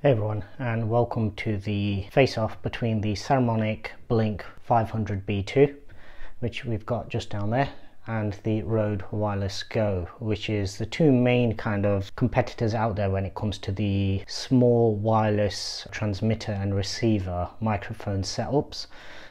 Hey everyone and welcome to the face-off between the Saramonic Blink 500B2 which we've got just down there and the Rode Wireless Go which is the two main kind of competitors out there when it comes to the small wireless transmitter and receiver microphone setups.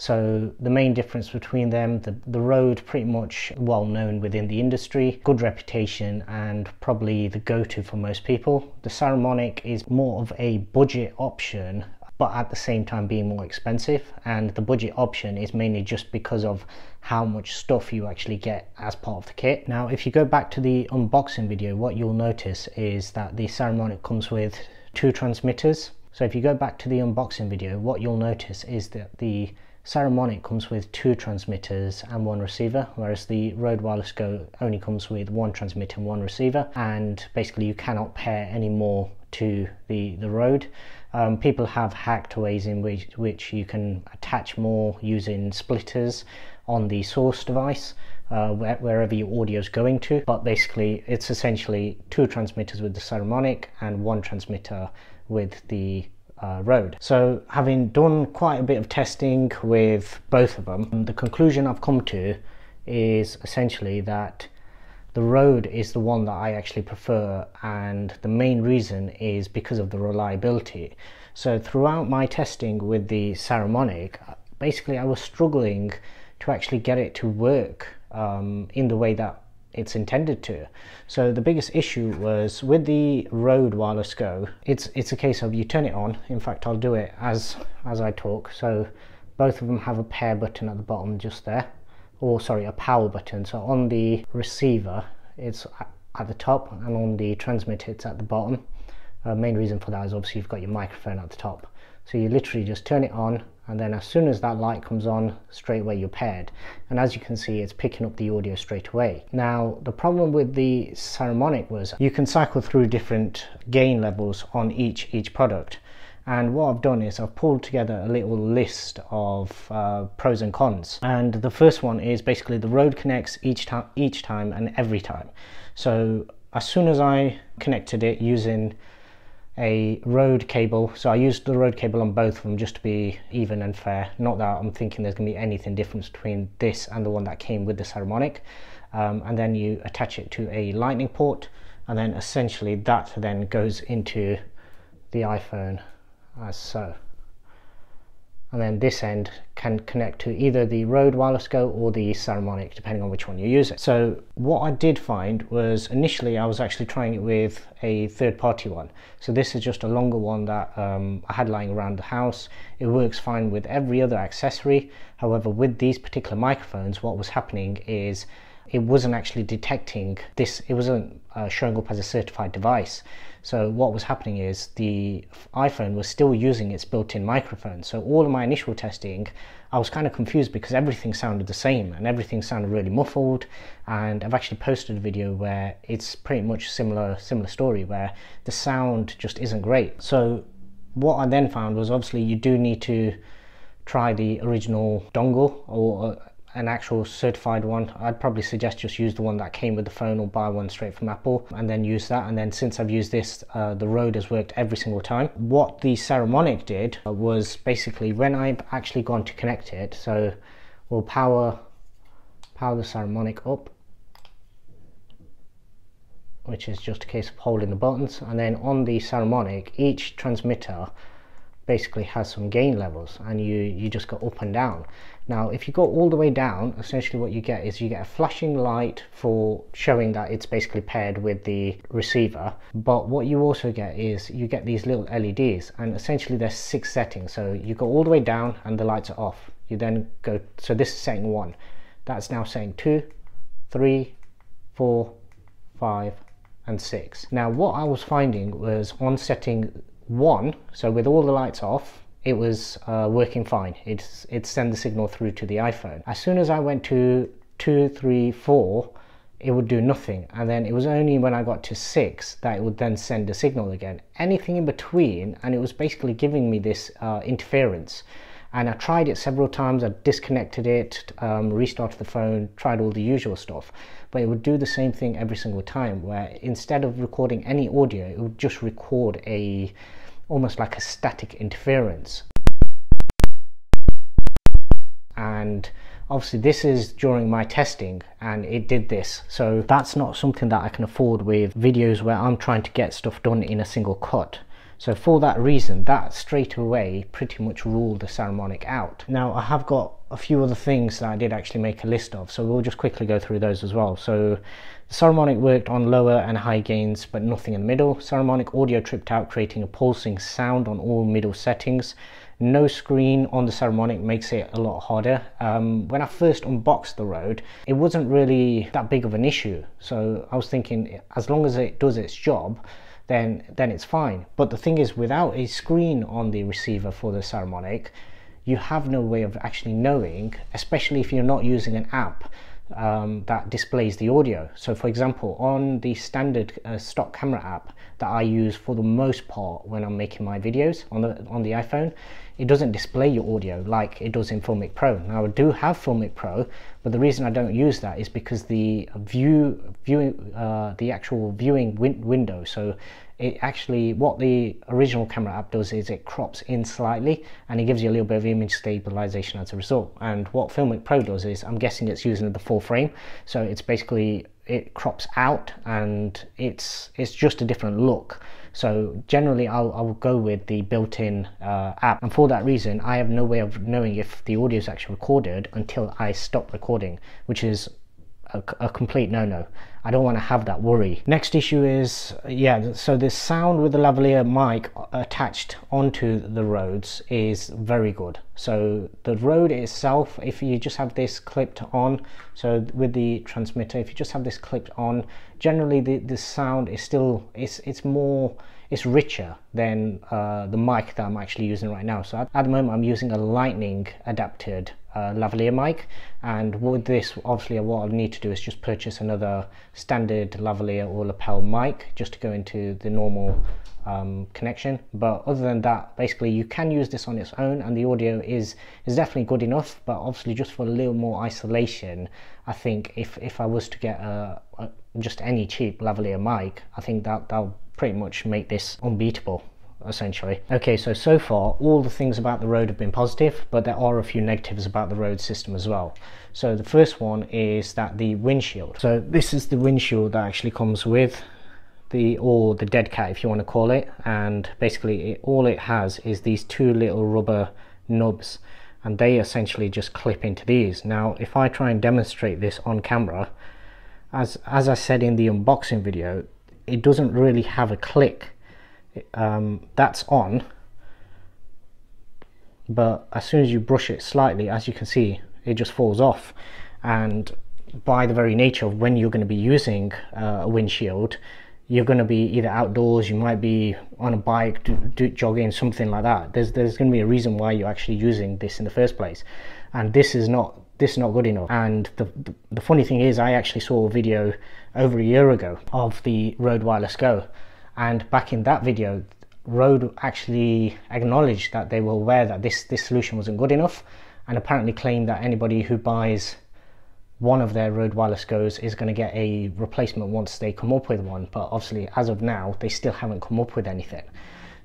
So the main difference between them, the, the Rode pretty much well known within the industry, good reputation and probably the go-to for most people. The Saramonic is more of a budget option but at the same time being more expensive and the budget option is mainly just because of how much stuff you actually get as part of the kit. Now if you go back to the unboxing video what you'll notice is that the Saramonic comes with two transmitters. So if you go back to the unboxing video what you'll notice is that the Saramonic comes with two transmitters and one receiver, whereas the Rode Wireless Go only comes with one transmitter and one receiver, and basically you cannot pair any more to the, the Rode. Um, people have hacked ways in which, which you can attach more using splitters on the source device uh, where, wherever your audio is going to. But basically, it's essentially two transmitters with the Saramonic and one transmitter with the uh, Rode. So having done quite a bit of testing with both of them, the conclusion I've come to is essentially that the Rode is the one that I actually prefer and the main reason is because of the reliability. So throughout my testing with the Saramonic, basically I was struggling to actually get it to work um, in the way that it's intended to. So the biggest issue was with the Rode Wireless Go, it's it's a case of you turn it on. In fact, I'll do it as as I talk. So both of them have a pair button at the bottom just there or sorry a power button so on the receiver it's at the top and on the transmitter it's at the bottom uh, main reason for that is obviously you've got your microphone at the top so you literally just turn it on and then as soon as that light comes on straight away you're paired. And as you can see it's picking up the audio straight away. Now the problem with the Saramonic was you can cycle through different gain levels on each each product. And what I've done is I've pulled together a little list of uh, pros and cons. And the first one is basically the Rode connects each time each time and every time. So as soon as I connected it using a Rode cable. So I used the Rode cable on both of them just to be even and fair. Not that I'm thinking there's gonna be anything different between this and the one that came with the Saramonic um, and then you attach it to a lightning port and then essentially that then goes into the iPhone as so and then this end can connect to either the Rode Wireless Go or the Saramonic depending on which one you use it. So what I did find was initially I was actually trying it with a third-party one. So this is just a longer one that um, I had lying around the house. It works fine with every other accessory. However with these particular microphones what was happening is it wasn't actually detecting this, it wasn't uh, showing up as a certified device. So what was happening is the iPhone was still using its built-in microphone. So all of my initial testing, I was kind of confused because everything sounded the same and everything sounded really muffled. And I've actually posted a video where it's pretty much similar, similar story where the sound just isn't great. So what I then found was obviously you do need to try the original dongle or uh, an actual certified one, I'd probably suggest just use the one that came with the phone or buy one straight from Apple and then use that. And then since I've used this, uh, the Rode has worked every single time. What the Saramonic did was basically when I've actually gone to connect it, so we'll power, power the Saramonic up which is just a case of holding the buttons and then on the Saramonic each transmitter basically has some gain levels and you you just go up and down now if you go all the way down essentially what you get is you get a flashing light for showing that it's basically paired with the receiver. But what you also get is you get these little LEDs and essentially there's six settings. So you go all the way down and the lights are off. You then go so this is setting one. That's now saying two three four five and six. Now what I was finding was on setting one, so with all the lights off, it was uh, working fine. It's it sent the signal through to the iPhone. As soon as I went to two, three, four, it would do nothing. And then it was only when I got to six that it would then send a signal again. Anything in between, and it was basically giving me this uh, interference. And I tried it several times. I disconnected it, um, restarted the phone, tried all the usual stuff, but it would do the same thing every single time. Where instead of recording any audio, it would just record a almost like a static interference. And obviously this is during my testing and it did this. So that's not something that I can afford with videos where I'm trying to get stuff done in a single cut so for that reason that straight away pretty much ruled the Saramonic out now I have got a few other things that I did actually make a list of so we'll just quickly go through those as well so the Saramonic worked on lower and high gains but nothing in the middle Saramonic audio tripped out creating a pulsing sound on all middle settings no screen on the Saramonic makes it a lot harder. Um, when I first unboxed the Rode, it wasn't really that big of an issue. So I was thinking, as long as it does its job, then then it's fine. But the thing is, without a screen on the receiver for the Saramonic, you have no way of actually knowing, especially if you're not using an app um, that displays the audio. So for example, on the standard uh, stock camera app that I use for the most part when I'm making my videos on the on the iPhone, it doesn't display your audio like it does in Filmic Pro. Now I do have Filmic Pro, but the reason I don't use that is because the view viewing uh, the actual viewing win window. So it actually what the original camera app does is it crops in slightly and it gives you a little bit of image stabilization as a result. And what Filmic Pro does is I'm guessing it's using the full frame. So it's basically it crops out and it's it's just a different look. So generally I'll, I'll go with the built-in uh, app. And for that reason I have no way of knowing if the audio is actually recorded until I stop recording which is a, a complete no-no. I don't want to have that worry. Next issue is, yeah, so the sound with the lavalier mic attached onto the Rodes is very good. So the Rode itself, if you just have this clipped on, so with the transmitter, if you just have this clipped on, generally the, the sound is still, it's, it's more, it's richer than uh, the mic that I'm actually using right now. So at, at the moment I'm using a lightning adapted uh, lavalier mic. And with this obviously what I'll need to do is just purchase another standard lavalier or lapel mic just to go into the normal um, connection. But other than that basically you can use this on its own and the audio is is definitely good enough. But obviously just for a little more isolation I think if, if I was to get a, a just any cheap lavalier mic I think that that'll pretty much make this unbeatable essentially. Okay, so so far all the things about the Rode have been positive, but there are a few negatives about the Rode system as well. So the first one is that the windshield. So this is the windshield that actually comes with the or the dead cat if you want to call it and basically it, all it has is these two little rubber nubs and they essentially just clip into these now if I try and demonstrate this on camera as as I said in the unboxing video it doesn't really have a click um, that's on. But as soon as you brush it slightly as you can see it just falls off. And by the very nature of when you're going to be using uh, a windshield you're going to be either outdoors you might be on a bike do, do, jogging something like that. There's there's going to be a reason why you're actually using this in the first place. And this is not this is not good enough. And the, the, the funny thing is I actually saw a video over a year ago of the Rode Wireless Go and back in that video Rode actually acknowledged that they were aware that this this solution wasn't good enough and apparently claimed that anybody who buys one of their Rode Wireless Goes is going to get a replacement once they come up with one but obviously as of now they still haven't come up with anything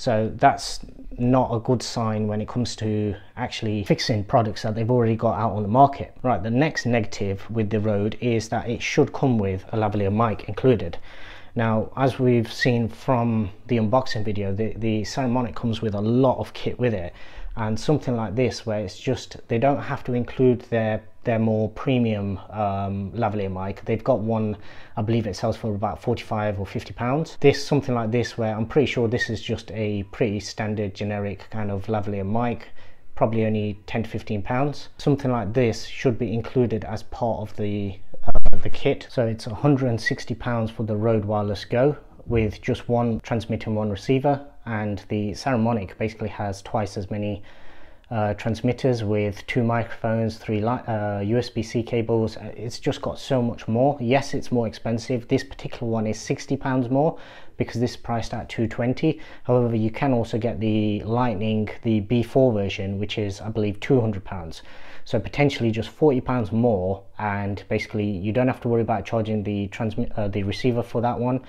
so that's not a good sign when it comes to actually fixing products that they've already got out on the market. Right, the next negative with the Rode is that it should come with a lavalier mic included. Now, as we've seen from the unboxing video, the, the Saramonic comes with a lot of kit with it. And something like this, where it's just, they don't have to include their, their more premium um, lavalier mic. They've got one, I believe it sells for about 45 or 50 pounds. This, something like this, where I'm pretty sure this is just a pretty standard generic kind of lavalier mic probably only 10 to 15 pounds. Something like this should be included as part of the the kit. So it's 160 pounds for the Rode Wireless Go with just one transmitter and one receiver and the Saramonic basically has twice as many uh, transmitters with two microphones, three uh, USB-C cables. Uh, it's just got so much more. Yes, it's more expensive. This particular one is 60 pounds more because this is priced at 220. However, you can also get the Lightning, the B4 version, which is I believe 200 pounds. So potentially just 40 pounds more and basically you don't have to worry about charging the transmit uh, the receiver for that one.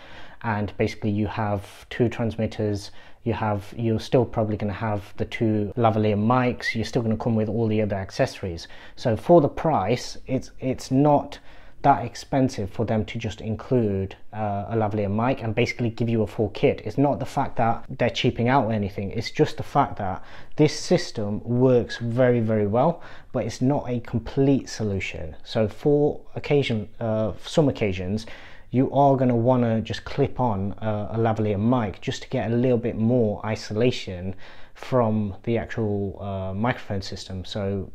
And basically you have two transmitters you have you're still probably going to have the two lavalier mics you're still going to come with all the other accessories. So for the price it's it's not that expensive for them to just include uh, a lavalier mic and basically give you a full kit. It's not the fact that they're cheaping out or anything, it's just the fact that this system works very, very well, but it's not a complete solution. So for occasion, uh, some occasions, you are going to want to just clip on a, a lavalier mic just to get a little bit more isolation from the actual uh, microphone system. So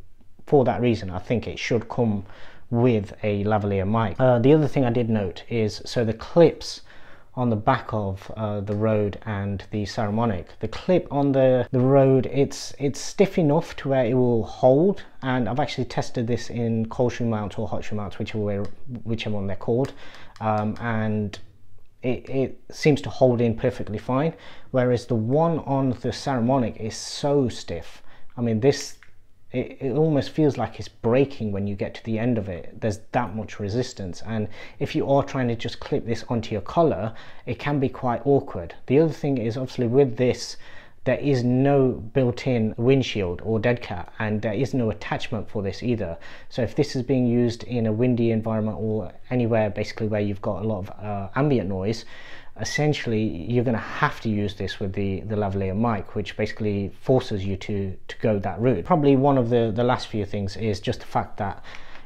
for that reason, I think it should come with a lavalier mic. Uh, the other thing I did note is so the clips on the back of uh, the Rode and the Saramonic. The clip on the, the Rode, it's it's stiff enough to where it will hold and I've actually tested this in cold shoe mount or hot shoe mounts, whichever, way, whichever one they're called. Um, and it, it, seems to hold in perfectly fine. Whereas the one on the Saramonic is so stiff. I mean, this it, it almost feels like it's breaking when you get to the end of it. There's that much resistance. And if you are trying to just clip this onto your collar it can be quite awkward. The other thing is obviously with this there is no built-in windshield or dead cat and there is no attachment for this either. So if this is being used in a windy environment or anywhere basically where you've got a lot of uh, ambient noise essentially you're going to have to use this with the the lavalier mic which basically forces you to to go that route. Probably one of the the last few things is just the fact that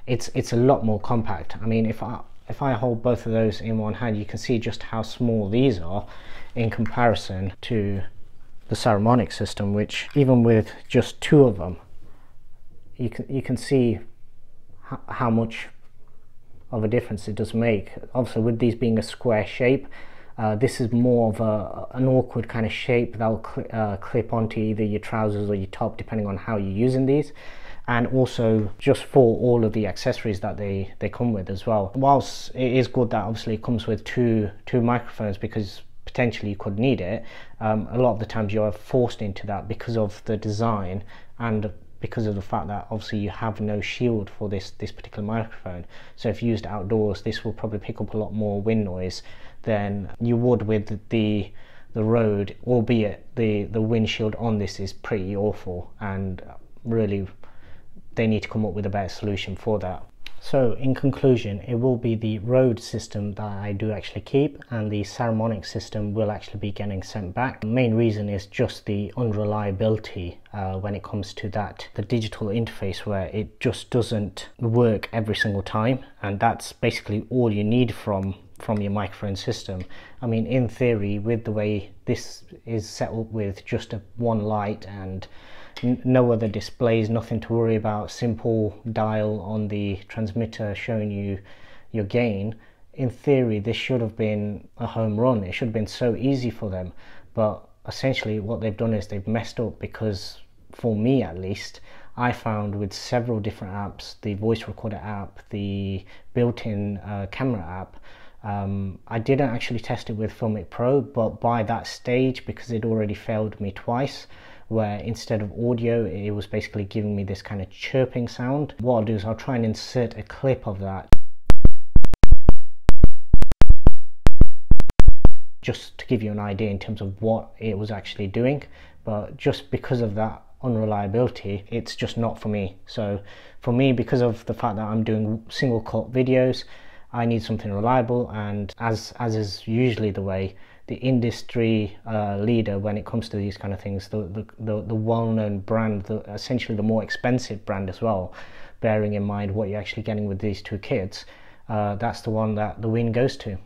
it's it's a lot more compact. I mean if i if i hold both of those in one hand you can see just how small these are in comparison to the saramonic system which even with just two of them you can you can see how much of a difference it does make. Obviously with these being a square shape uh, this is more of a, an awkward kind of shape that will cl uh, clip onto either your trousers or your top depending on how you're using these. And also just for all of the accessories that they they come with as well. Whilst it is good that obviously it comes with two two microphones because potentially you could need it um, a lot of the times you're forced into that because of the design and because of the fact that obviously you have no shield for this this particular microphone. So if used outdoors this will probably pick up a lot more wind noise than you would with the the Rode, albeit the the windshield on this is pretty awful, and really they need to come up with a better solution for that. So in conclusion, it will be the Rode system that I do actually keep and the Saramonic system will actually be getting sent back. The main reason is just the unreliability uh, when it comes to that, the digital interface where it just doesn't work every single time and that's basically all you need from from your microphone system. I mean, in theory, with the way this is set up with just a one light and no other displays, nothing to worry about, simple dial on the transmitter showing you your gain, in theory, this should have been a home run. It should have been so easy for them. But essentially, what they've done is they've messed up because, for me at least, I found with several different apps, the voice recorder app, the built-in uh, camera app, um, I didn't actually test it with Filmic Pro, but by that stage, because it already failed me twice, where instead of audio, it was basically giving me this kind of chirping sound. What I'll do is I'll try and insert a clip of that just to give you an idea in terms of what it was actually doing. But just because of that unreliability, it's just not for me. So for me, because of the fact that I'm doing single cut videos, I need something reliable and as as is usually the way the industry uh, leader when it comes to these kind of things the the, the, the well-known brand the, essentially the more expensive brand as well bearing in mind what you're actually getting with these two kits uh, that's the one that the win goes to